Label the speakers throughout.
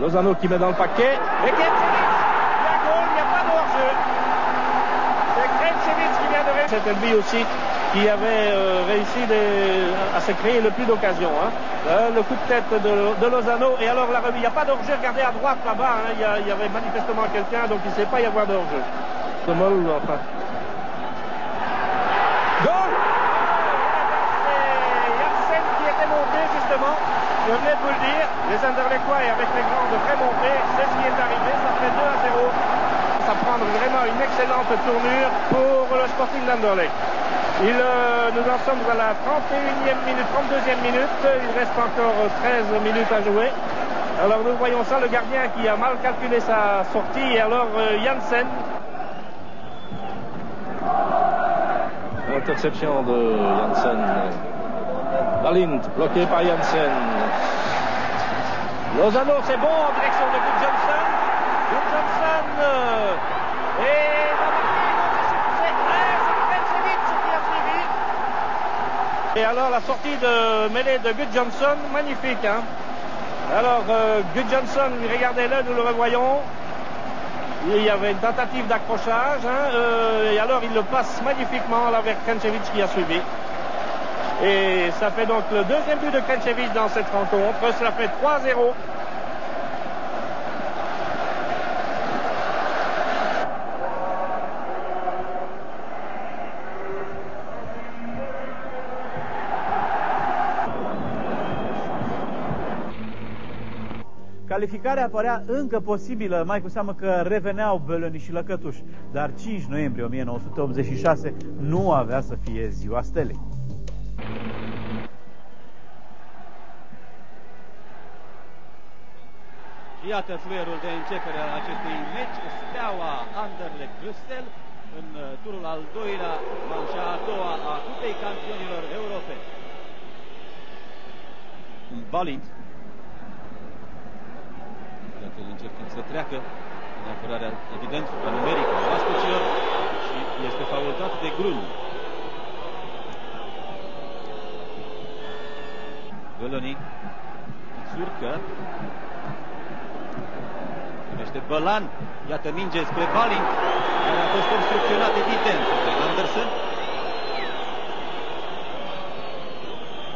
Speaker 1: Lozano qui met dans le paquet. Et Il n'y a pas de hors-jeu. C'est Kentevich qui vient de réussir. C'était lui aussi qui avait euh, réussi à se créer le plus d'occasions. hein. Euh, le coup de tête de, Lozano. Et alors la. Il n'y a pas d'hors-jeu. Regardez à droite là-bas. hein. Il y avait manifestement quelqu'un. Donc il ne sait pas y avoir de hors-jeu. Enfin. Les Anderlechois et avec les grands devraient monter. C'est ce qui est arrivé. Ça fait 2 à 0. Ça prend vraiment une excellente tournure pour le Sporting d'Anderlecht. Euh, nous en sommes à la 31e minute, 32e minute. Il reste encore 13 minutes à jouer. Alors nous voyons ça, le gardien qui a mal calculé sa sortie. Et alors euh, Janssen. Interception de Janssen. Balint, bloqué par Janssen. Lozano, c'est bon en direction de Good Johnson. Good Johnson. euh, et. Et alors la sortie de mêlée de Good Johnson, magnifique. Hein alors euh, Johnson, regardez-le, nous le revoyons. Il y avait une tentative d'accrochage. hein, euh, et alors il le passe magnifiquement là vers Krencevic qui a suivi. Et ça fait donc le deuxième but de Krencevic dans cette rencontre. Cela fait 3-0.
Speaker 2: Calificarea părea încă posibilă, mai cu seamă că reveneau Bălăni și Lăcătuș, dar 5 noiembrie 1986 nu avea să fie ziua stelei.
Speaker 3: Iată fluierul de începere al acestui meci. Steaua Anderlecht Bruxelles în uh, turul al doilea, manșa a doua a Cupei Campionilor Europeni. Un Balint. Iată, el încercând să treacă în apărarea, evident, supra numerică a oaspeților și este faultat de Grun. Gălăni, Țurcă, Primește Bălan. Iată minge spre Balin, care a fost obstrucționat evident de Anderson.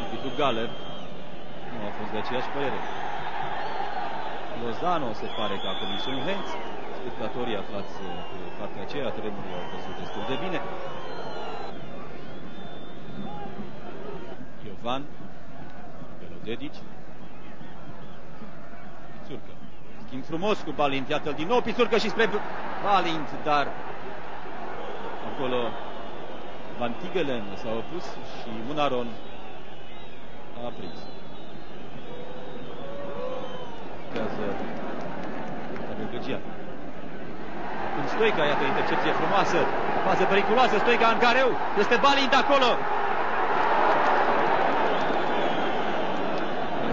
Speaker 3: Arbitru Galer nu a fost de aceeași părere. Lozano se pare că a comis un lenț. Spectatorii aflați uh, pe partea aceea a terenului au văzut destul de bine. Iovan, Belodedici, Țurcă. Schimb frumos cu Balint, iată din nou Pisurcă și spre Balint, dar acolo Van Tigelen s-a opus și Munaron a prins. Urmează Pavel Găgian. În Stoica, iată, intercepție frumoasă, fază periculoasă, Stoica în careu, este Balint acolo.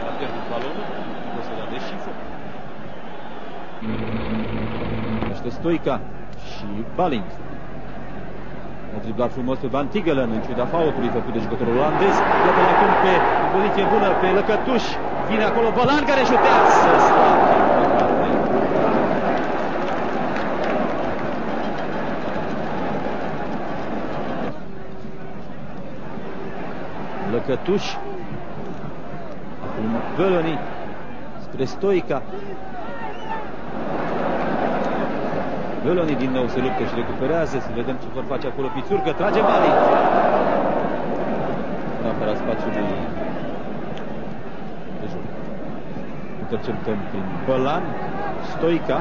Speaker 3: A pierdut balonul, o să dea de șifă. Este Stoica și Balint. A driblat frumos pe Van Tigelen în ciuda faultului făcut de jucătorul olandez. Iată acum pe în poziție bună pe Lăcătuș. Vine acolo Bălan care șutează. Scoate. Lăcătuș. Acum Gălăni spre Stoica. Gălăni din nou se luptă și recuperează. Să vedem ce vor face acolo Pițurcă. Trage Mali. Apăra spațiului de joc. Interceptăm prin Bălan, Stoica.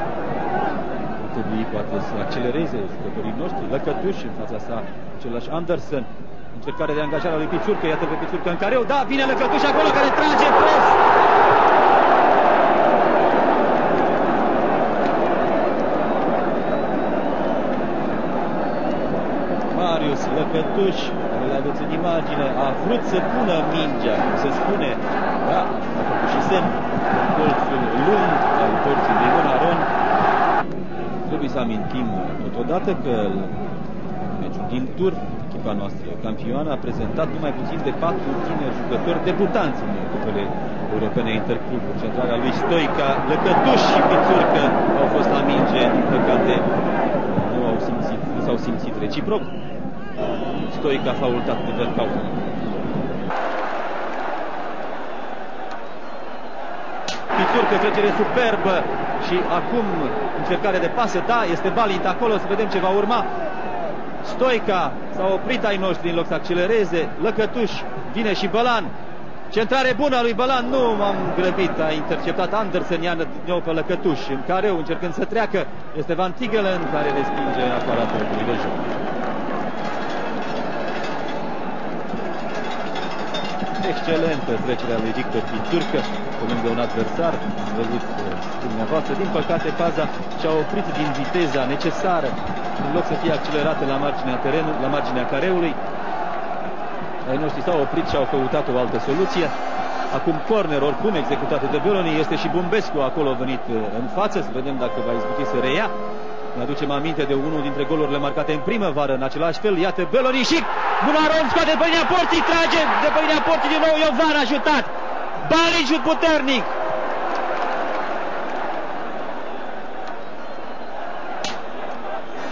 Speaker 3: Ar trebui poate să accelereze jucătorii noștri. Lăcătuș în fața sa același Anderson. Încercare de angajare a lui Pițurcă. Iată pe Pițurcă în careu. Da, vine Lăcătuș acolo care trage pres. Lăcătuș, care îl aveți în imagine, a vrut să pună mingea, cum se spune, da, a făcut și semn, în colțul lung al porții de Monaron. Trebuie să amintim totodată că în meciul din tur, echipa noastră campioană a prezentat numai puțin de patru tineri jucători debutanți în cupele europene intercluburi. Centrarea lui Stoica, Lăcătuș și Pițurcă au fost la minge, din păcate nu au simțit, nu s-au simțit reciproc. Stoica a faultat de Vercauten. Pițurcă, trecere superbă și acum încercare de pasă, da, este Balint acolo, să vedem ce va urma. Stoica s-a oprit ai noștri în loc să accelereze, Lăcătuș, vine și Bălan, Centrare bună a lui Bălan, nu m-am grăbit, a interceptat Andersen, ia din pe Lăcătuș, în careu, încercând să treacă, este Van Tigelen care respinge afara tărului de joc. Excelentă trecerea lui Victor Pinturcă pe lângă un adversar, am văzut uh, dumneavoastră. Din păcate, faza și-a oprit din viteza necesară, în loc să fie accelerată la marginea terenului, la marginea careului. Ai noștri s-au oprit și au căutat o altă soluție. Acum corner, oricum executat de Beloni, este și Bumbescu acolo venit uh, în față, să vedem dacă va izbuti să reia. Ne aducem aminte de unul dintre golurile marcate în primăvară, în același fel. Iată Beloni și Bunaron scoate pe linia porții, trage de pe linia porții din nou Iovan ajutat. Balici puternic.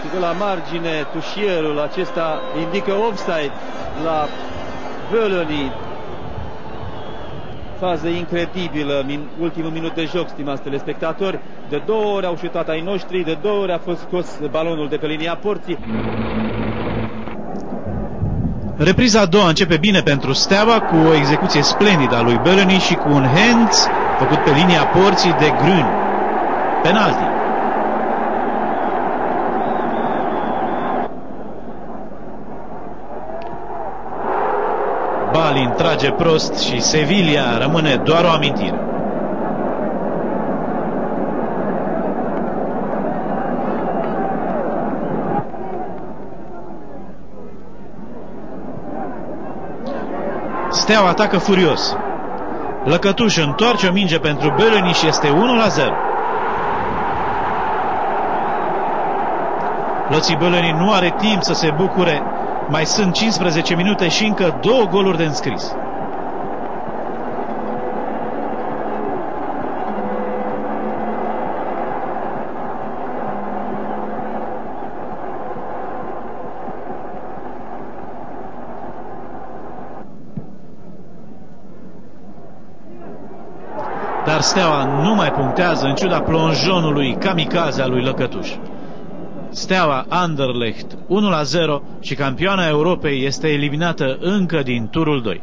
Speaker 3: Și de la margine tușierul acesta indică offside la Beloni fază incredibilă, min, ultimul minut de joc, stimați telespectatori. De două ori au șutat ai noștri, de două ori a fost scos balonul de pe linia porții.
Speaker 2: Repriza a doua începe bine pentru Steaua cu o execuție splendidă a lui Belloni și cu un hands făcut pe linia porții de Grün. Penalti. Balin trage prost și Sevilla rămâne doar o amintire. Steaua atacă furios. Lăcătuș întoarce o minge pentru Beleniș și este 1 la 0. Loții Beleni nu are timp să se bucure mai sunt 15 minute și încă două goluri de înscris. Dar Steaua nu mai punctează în ciuda plonjonului kamikaze al lui Lăcătuș. Steaua Anderlecht 1 la 0 și campioana Europei este eliminată încă din turul 2.